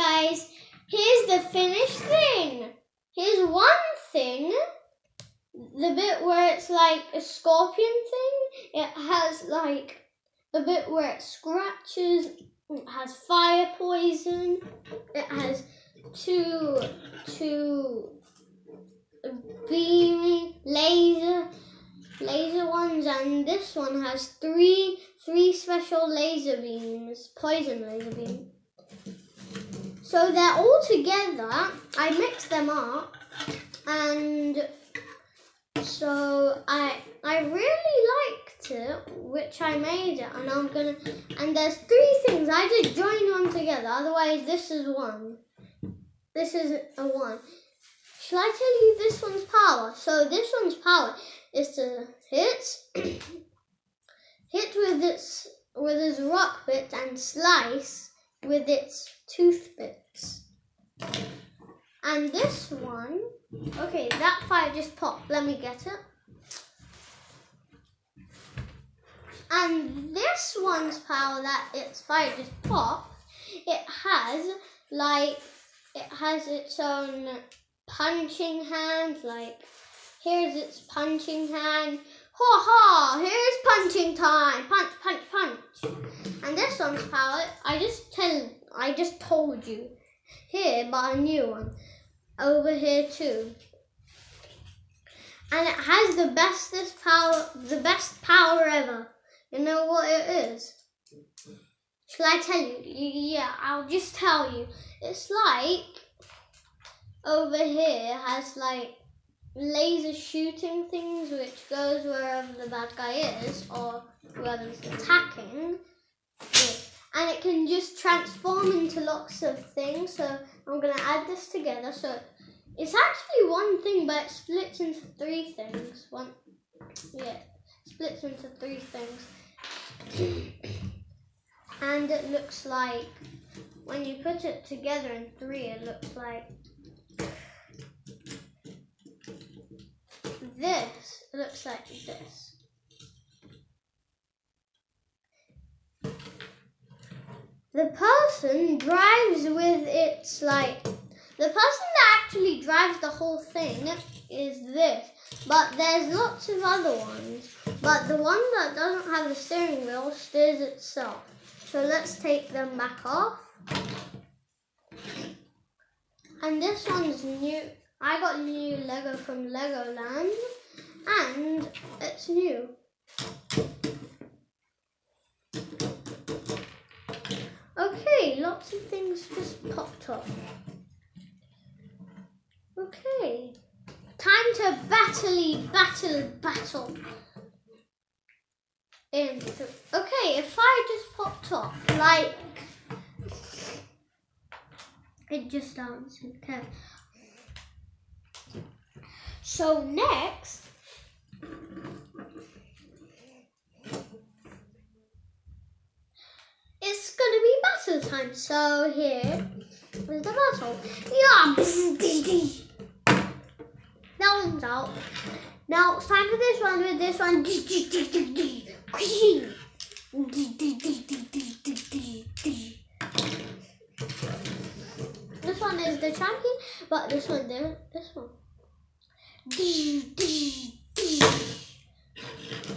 guys, here's the finished thing. Here's one thing. The bit where it's like a scorpion thing. It has like the bit where it scratches. It has fire poison. It has two two beaming laser laser ones and this one has three three special laser beams poison laser beams so they're all together. I mixed them up. And so i i really liked it which i made it. And i'm gonna and there's three things. I just joined one together. Otherwise this is one. This is a one. Shall i tell you this one's power? So this one's power is to hit hit with its with its rock bit and slice with its toothpicks. And this one, okay, that fire just popped. Let me get it. And this one's power that its fire just popped, it has like it has its own punching hand, like Here's its punching hand. Ha ha! Here's punching time. Punch, punch, punch. This power. I just tell. I just told you. Here, but a new one. Over here too. And it has the bestest power. The best power ever. You know what it is? Shall I tell you? Yeah, I'll just tell you. It's like over here has like laser shooting things, which goes wherever the bad guy is or whoever's attacking. And it can just transform into lots of things. So I'm going to add this together. So it's actually one thing, but it splits into three things. One, yeah, splits into three things. and it looks like when you put it together in three, it looks like this looks like this. The person drives with its like the person that actually drives the whole thing is this, but there's lots of other ones. But the one that doesn't have a steering wheel steers itself. So let's take them back off. And this one's new. I got new Lego from Legoland and it's new. Okay, lots of things just popped up. Okay, time to battle battle, battle. In okay, if I just popped up, like, it just answered, okay. So next, it's gonna be battle time. So here is the battle. Yeah, that one's out. Now it's time for this one with this one. This one is the champion, but this one, this one.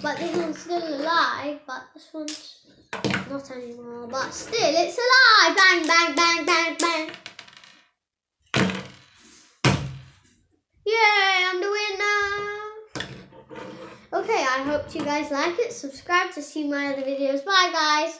But this one's still alive, but this one's not anymore. But still, it's alive! Bang, bang, bang, bang, bang. Yay, I'm the winner! Okay, I hope you guys like it. Subscribe to see my other videos. Bye, guys.